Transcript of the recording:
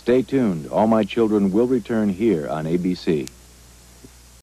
Stay tuned. All My Children will return here on ABC.